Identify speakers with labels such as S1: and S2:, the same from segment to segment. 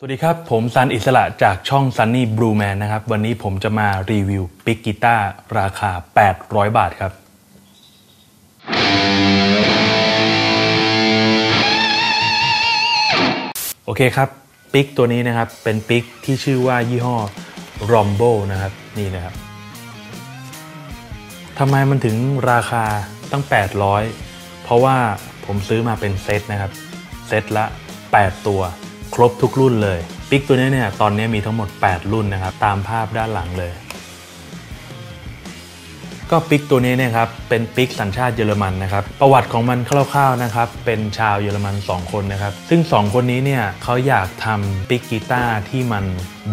S1: สวัสดีครับ ผมซันอิสระจากช่อง Sunny Blue Man นะครับ วันนี้ผมจะมารีวิวปิกกีตาร์ราคา 800 บาทครับ โอเคครับปิกตัวนี้นะครับเป็นปิกที่ชื่อว่ายี่ห้อ Rombo นะครับ นี่นะครับทำไมมันถึงราคาตั้ง 800 เพราะว่าผมซื้อมาเป็นเซตนะครับ เซตละ 8 ตัว รบทุกรุ่นเลยปิกตัวนี้เนี่ยตอนนี้มีทั้งหมด 8 รุ่นนะครับ ตามภาพด้านหลังเลย ก็ปิกตัวนี้เนี่ยครับเป็นปิกสัญชาติเยอรมันนะครับ ประวัติของมันคร่าวๆนะครับ เป็นชาวเยอรมัน 2 คนนะครับ ซึ่ง 2 คนนี้เนี่ยเขาอยากทำปิกกีตาร์ที่มัน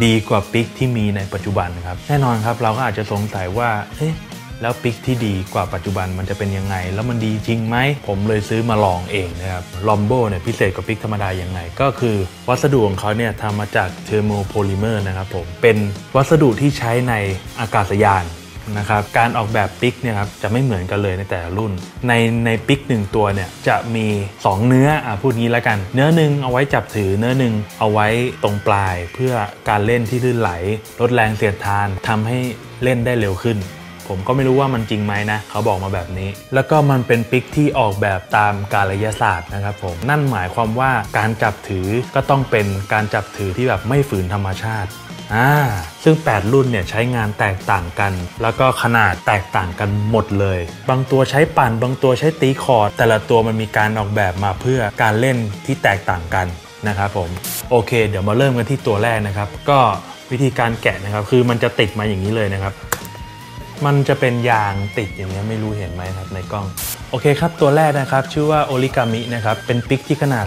S1: ดีกว่าปิกที่มีในปัจจุบันครับ แน่นอนครับเราก็อาจจะสงสัยว่าเอ๊ะ แล้ว pick ที่ดีกว่าปัจจุบันมันจะเป็นยังไง แล้วมันดีจริงไหม ผมเลยซื้อมาลองเองนะครับ Rombo เนี่ยพิเศษกว่า pick ธรรมดายังไง ก็คือวัสดุของเขาเนี่ยทำมาจาก thermopolymer นะครับผมเป็นวัสดุที่ใช้ในอากาศยานนะครับการออกแบบ pick เนี่ยครับจะไม่เหมือนกันเลยในแต่ละรุ่น ในใน pick หนึ่งตัวเนี่ยจะมี 2 เนื้ออะพูดงี้แล้วกัน เนื้อหนึ่งเอาไว้จับถือเนื้อหนึ่งเอาไว้ตรงปลาย เพื่อการเล่นที่ลื่นไหล ลดแรงเสียดทานทำให้เล่นได้เร็วขึ้น ผมก็ไม่รู้ว่ามันจริงไหมนะ เขาบอกมาแบบนี้ แล้วก็มันเป็นปิกที่ออกแบบตามกาลยศาสตร์นะครับผม นั่นหมายความว่าการจับถือก็ต้องเป็นการจับถือที่แบบไม่ฝืนธรรมชาติอ่าซึ่ง 8 รุ่นเนี่ยใช้งานแตกต่างกัน แล้วก็ขนาดแตกต่างกันหมดเลย บางตัวใช้ปั่น บางตัวใช้ตีคอร์ด แต่ละตัวมันมีการออกแบบมาเพื่อการเล่นที่แตกต่างกันนะครับผม โอเค เดี๋ยวมาเริ่มกันที่ตัวแรกนะครับ ก็วิธีการแกะนะครับ คือมันจะติดมาอย่างนี้เลยนะครับ มันจะเป็นยางติดอย่างเงี้ยไม่รู้เห็นไหมครับในกล้อง โอเคครับ ตัวแรกนะครับ ชื่อว่าโอริกามินะครับ เป็นปิกที่ขนาด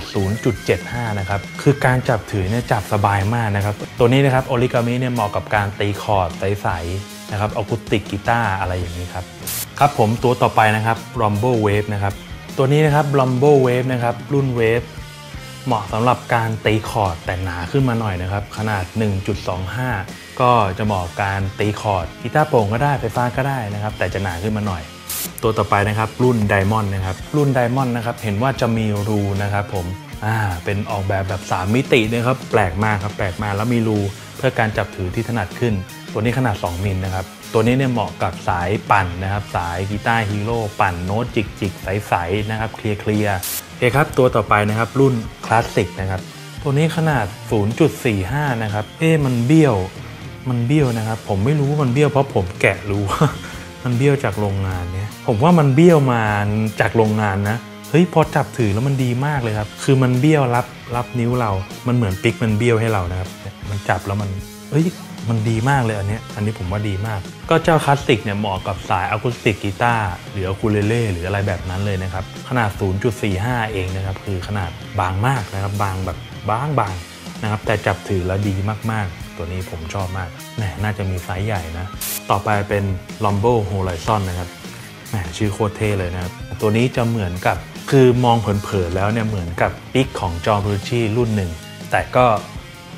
S1: 0.75 นะครับ คือการจับถือเนี่ยจับสบายมากนะครับ ตัวนี้นะครับโอริกามิเนี่ยเหมาะกับการตีคอร์ดใสๆนะครับอะคูติกกีตาร์อะไรอย่างนี้ครับ ครับผมตัวต่อไปนะครับ Rumble Wave นะครับ ตัวนี้นะครับ Rombo Wave นะครับรุ่น Wave เหมาะสำหรับการตีคอร์ดแต่หนาขึ้นมาหน่อยนะครับ ขนาด 1.25 ก็จะเหมาะการตีคอร์ดกีตาร์โปร่งก็ได้ไฟฟ้าก็ได้นะครับ แต่จะหนาขึ้นมาหน่อย ตัวต่อไปนะครับรุ่น Diamond นะครับรุ่น Diamond นะครับเห็นว่าจะมีรูนะครับผมอ่าเป็นออกแบบแบบ 3 มิตินะครับแปลกมากครับแปลกมากแล้วมีรูเพื่อการจับถือที่ถนัดขึ้น ตัวนี้ขนาด 2 มิลนะครับ ตัวนี้เนี่ยเหมาะกับสายปั่นนะครับ สายกีตาร์ฮีโร่ปั่นโน้ตจิกจิกใสๆนะครับเคลียร์เคลียร์โอเคครับตัวต่อไปนะครับรุ่นคลาสสิกนะครับตัวนี้ขนาด 0.45 นะครับ เอ๊มันเบี้ยวมันเบี้ยวนะครับ ผมไม่รู้ว่ามันเบี้ยวเพราะผมแกะรู้ว่ามันเบี้ยวจากโรงงานเนี่ยผมว่ามันเบี้ยวมาจากโรงงานนะเฮ้ยพอจับถือแล้วมันดีมากเลยครับ คือมันเบี้ยวรับรับนิ้วเรา มันเหมือนปิกมันเบี้ยวให้เรานะครับ มันจับแล้วมันเฮ้ย มันดีมากเลยอันเนี้ยอันนี้ผมว่าดีมาก ก็เจ้าคลาสสิกเนี่ยเหมาะกับสายอะคูสติกกีตาร์หรืออูคูเลเล่หรืออะไรแบบนั้นเลยนะครับ ขนาด 0.45 เองนะครับ คือขนาดบางมากนะครับ บางแบบบางบางนะครับ แต่จับถือแล้วดีมากๆ ตัวนี้ผมชอบมากแหมน่าจะมีไซส์ใหญ่นะ ต่อไปเป็น Rombo Horizon นะครับแหมชื่อโคตรเท่เลยนะครับ ตัวนี้จะเหมือนกับคือมองเผินๆแล้วเนี่ยเหมือนกับ pick ของจอร์ r ูชีรุ่นหนึ่งแต่ก็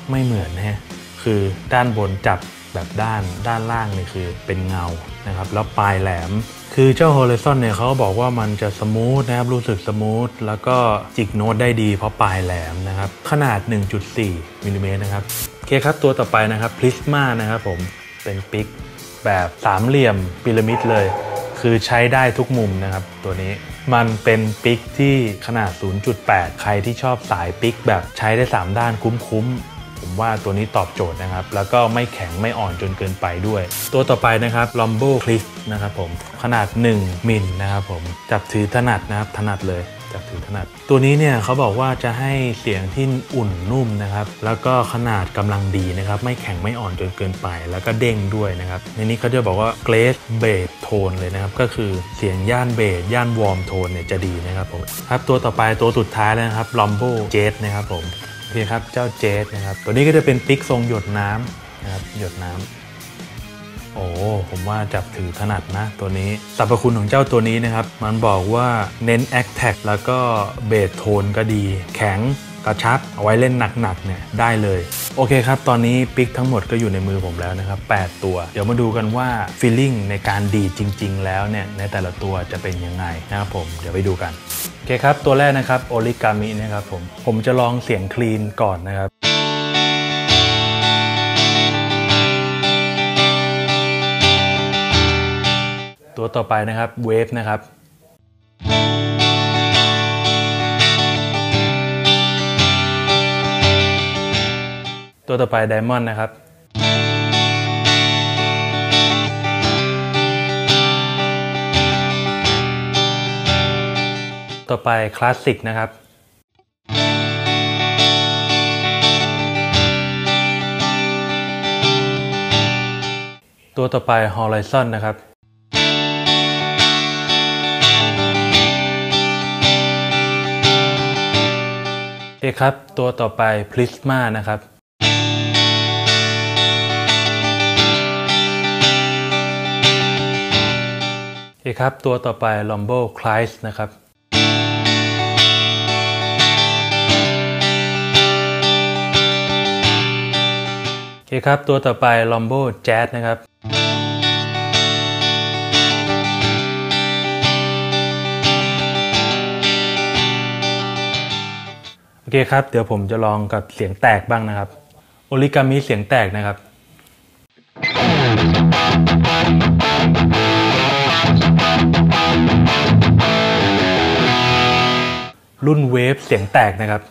S1: ไม่เหมือนนะฮะ คือด้านบนจับแบบด้านด้านล่างนี่คือเป็นเงานะครับแล้วปลายแหลม คือเจ้า Horizon เนี่ยเขาบอกว่ามันจะ smooth นะครับรู้สึก smooth แล้วก็จิกโน้ตได้ดีเพราะปลายแหลมนะครับขนาด 1.4มิลลิเมตรนะครับโอเคครับตัวต่อไปนะครับ Prisma นะครับผมเป็น pick แบบสามเหลี่ยมพีระมิดเลย คือใช้ได้ทุกมุมนะครับ ตัวนี้มันเป็น pick ที่ขนาด 0.8 ใครที่ชอบสายปิกแบบใช้ได้ 3 ด้านคุ้มๆ ผมว่าตัวนี้ตอบโจทย์นะครับ แล้วก็ไม่แข็งไม่อ่อนจนเกินไปด้วย ตัวต่อไปนะครับ Lombo Cliff นะครับผมขนาด 1 มิลนะครับผมจับถือถนัดนะครับถนัดเลยจับถือถนัด ตัวนี้เนี่ยเขาบอกว่าจะให้เสียงที่อุ่นนุ่มนะครับ แล้วก็ขนาดกำลังดีนะครับ ไม่แข็งไม่อ่อนจนเกินไป แล้วก็เด้งด้วยนะครับ ในนี้เขาจะบอกว่า Grace Bass Tone เลยนะครับ ก็คือเสียงย่านเบสย่านวอร์มโทนเนี่ยจะดีนะครับผมครับตัวต่อไปตัวสุดท้ายแล้วนะครับ Lombo Jet นะครับผม เคครับเจ้าเจสนะครับ ตัวนี้ก็จะเป็นปิ๊กทรงหยดน้ำนะครับหยดน้ำโอ้ผมว่าจับถือถนัดนะตัวนี้สรรพคุณของเจ้าตัวนี้นะครับ มันบอกว่าเน้น a c t a c แล้วก็เบสโทนก็ดี แข็งกระชับเอาไว้เล่นหนักๆเนี่ยได้เลย โอเคครับ ตอนนี้ปิกทั้งหมดก็อยู่ในมือผมแล้วนะครับ 8 ตัว เดี๋ยวมาดูกันว่าฟีลลิ่งในการดีจริง ๆ แล้วเนี่ยในแต่ละตัวจะเป็นยังไงนะครับผมเดี๋ยวไปดูกัน โอเคครับ ตัวแรกนะครับโอลิกามินะครับผม ผมจะลองเสียงคลีนก่อนนะครับตัวต่อไปนะครับเวฟนะครับ ตัวต่อไปไดมอนด์นะครับ ต่อไปคลาสสิกนะครับตัวต่อไป Horizon นะครับโอคครับ ตัวต่อไป Prisma นะครับโอครับ ตัวต่อไป Lombo Christ นะครับ คครับ ตัวต่อไป Lombo Jazz นะครับโอเคครับ เดี๋ยวผมจะลองกับเสียงแตกบ้างนะครับโอริกามิเสียงแตกนะครับรุ่นเวฟเสียงแตกนะครับ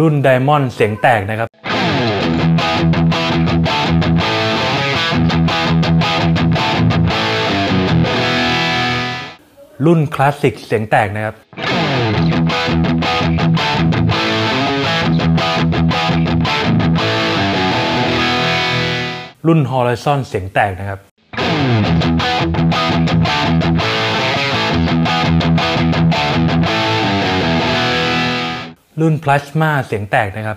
S1: รุ่นไดมอนด์เสียงแตกนะครับรุ่นคลาสสิกเสียงแตกนะครับ รุ่น Horizon เสียงแตกนะครับ รุ่น Plasma เสียงแตกนะครับ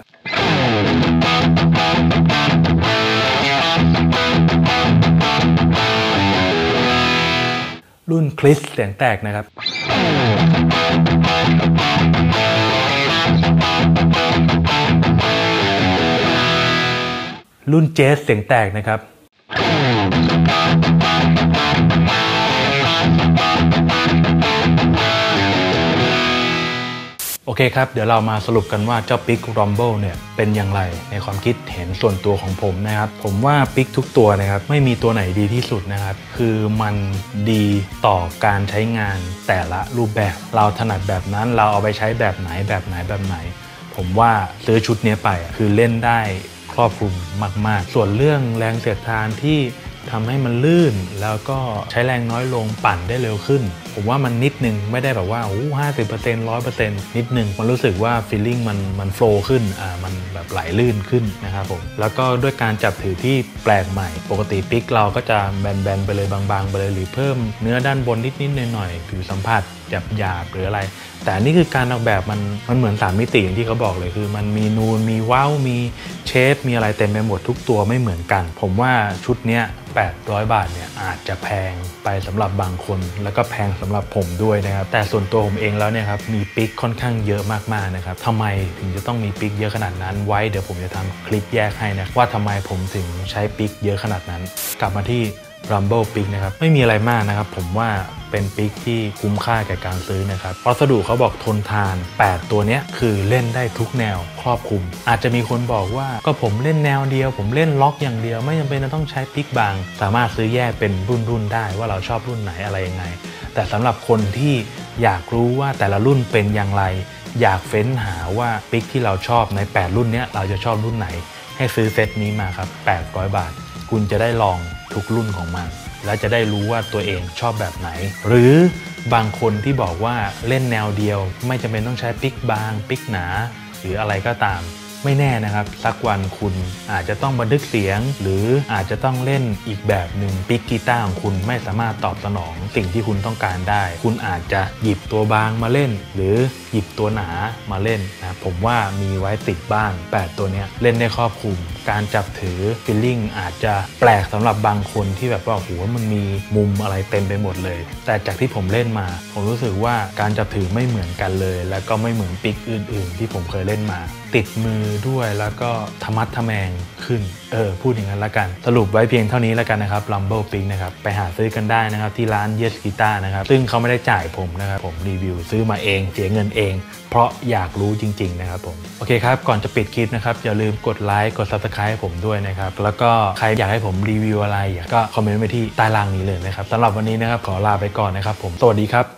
S1: รุ่นคลิสเสียงแตกนะครับ รุ่นเจสเสียงแตกนะครับ เคครับ เดี๋ยวเรามาสรุปกันว่าเจ้า Pick Rumble เนี่ยเป็นอย่างไรในความคิดเห็นส่วนตัวของผมนะครับ ผมว่า Pick ทุกตัวนะครับไม่มีตัวไหนดีที่สุดนะครับ คือมันดีต่อการใช้งานแต่ละรูปแบบ เราถนัดแบบนั้นเราเอาไปใช้แบบไหนแบบไหนแบบไหน ผมว่าซื้อชุดนี้ไปคือเล่นได้ครอบคลุมมาก ๆ ส่วนเรื่องแรงเสียดทานที่ ทำให้มันลื่นแล้วก็ใช้แรงน้อยลงปั่นได้เร็วขึ้น ผมว่ามันนิดนึงไม่ได้แบบว่าโอ้ห้าสิบเปอร์เซ็นต์ร้อยเปอร์เซ็นต์นิดนึงมันรู้สึกว่าฟีลลิ่งมันมันโฟล์ขึ้นอ่ามันแบบไหลลื่นขึ้นนะครับผมแล้วก็ด้วยการจับถือที่แปลกใหม่ ปกติปิกเราก็จะแบนๆไปเลยบางๆไปเลยหรือเพิ่มเนื้อด้านบนนิดๆหน่อยๆผิวสัมผัส หยาบๆหรืออะไร แต่นี่คือการออกแบบมันมันเหมือน 3 มิติอย่างที่เขาบอกเลยคือ มันมีนูนมีว้าวมีเชฟมีอะไรเต็มไปหมดทุกตัวไม่เหมือนกัน ผมว่าชุดเนี้ย800 บาทเนี่ยอาจจะแพงไปสำหรับบางคน แล้วก็แพงสำหรับผมด้วยนะครับ แต่ส่วนตัวผมเองแล้วเนี่ยครับมีปิกค่อนข้างเยอะมากๆนะครับทำไมถึงจะต้องมีปิกเยอะขนาดนั้น ไว้เดี๋ยวผมจะทำคลิปแยกให้นะว่าทำไมผมถึงใช้ปิกเยอะขนาดนั้น กลับมาที่ Rumble Pick นะครับไม่มีอะไรมากนะครับผมว่าเป็นปิกที่คุ้มค่าแก่การซื้อนะครับวัสดุเขาบอกทนทาน 8 ตัวนี้คือเล่นได้ทุกแนวครอบคลุม อาจจะมีคนบอกว่าก็ผมเล่นแนวเดียว ผมเล่นล็อกอย่างเดียว ไม่จำเป็นต้องใช้ปิกบาง สามารถซื้อแยกเป็นรุ่นๆได้ว่าเราชอบรุ่นไหนอะไรยังไง แต่สำหรับคนที่อยากรู้ว่าแต่ละรุ่นเป็นอย่างไร อยากเฟ้นหาว่าปิกที่เราชอบใน 8 รุ่นนี้เราจะชอบรุ่นไหน ให้ซื้อเซตนี้มาครับ800 บาท คุณจะได้ลองทุกรุ่นของมัน และจะได้รู้ว่าตัวเองชอบแบบไหน หรือบางคนที่บอกว่าเล่นแนวเดียว ไม่จำเป็นต้องใช้ปิกบางปิกหนา หรืออะไรก็ตาม ไม่แน่นะครับ สักวันคุณอาจจะต้องบันทึกเสียง หรืออาจจะต้องเล่นอีกแบบหนึ่งปิกกีตาร์ของคุณไม่สามารถตอบสนองสิ่งที่คุณต้องการได้ คุณอาจจะหยิบตัวบางมาเล่น หรือหยิบตัวหนามาเล่นนะผมว่ามีไว้ติดบ้าง 8 ตัวเนี้ยเล่นได้ครอบคลุม การจับถือฟีลลิ่งอาจจะแปลกสำหรับบางคนที่แบบว่าโอ้โหมันมีมุมอะไรเต็มไปหมดเลย แต่จากที่ผมเล่นมา ผมรู้สึกว่าการจับถือไม่เหมือนกันเลย และก็ไม่เหมือนปิกอื่น ๆ ที่ผมเคยเล่นมา ติดมืออด้วยแล้วก็ธรรมัดทะแมงขึ้น เออ พูดอย่างนั้นละกัน สรุปไว้เพียงเท่านี้ละกันนะครับ Rumble Pick นะครับ ไปหาซื้อกันได้นะครับ ที่ร้าน Yes Guitar นะครับ ซึ่งเขาไม่ได้จ่ายผมนะครับ ผมรีวิวซื้อมาเอง เสียเงินเอง เพราะอยากรู้จริง ๆ นะครับผม โอเคครับ ก่อนจะปิดคลิปนะครับ อย่าลืมกดไลค์ กด Subscribe ให้ผมด้วยนะครับ แล้วก็ใครอยากให้ผมรีวิวอะไรอยากก็คอมเมนต์ไว้ที่ใต้ล่างนี้เลยนะครับสำหรับวันนี้นะครับขอลาไปก่อนนะครับผมสวัสดีครับ